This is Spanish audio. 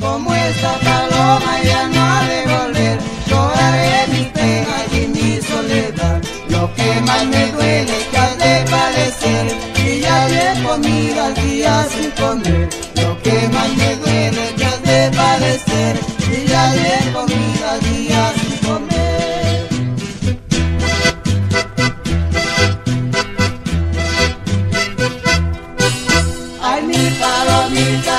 como esta paloma ya no ha de volver. Lloraré mis penas y mi soledad. Lo que más me duele que has de padecer. Días de comida, días sin comer. Lo que más me duele que has de padecer. Días de comida, días sin comer. Ay, mi palomita.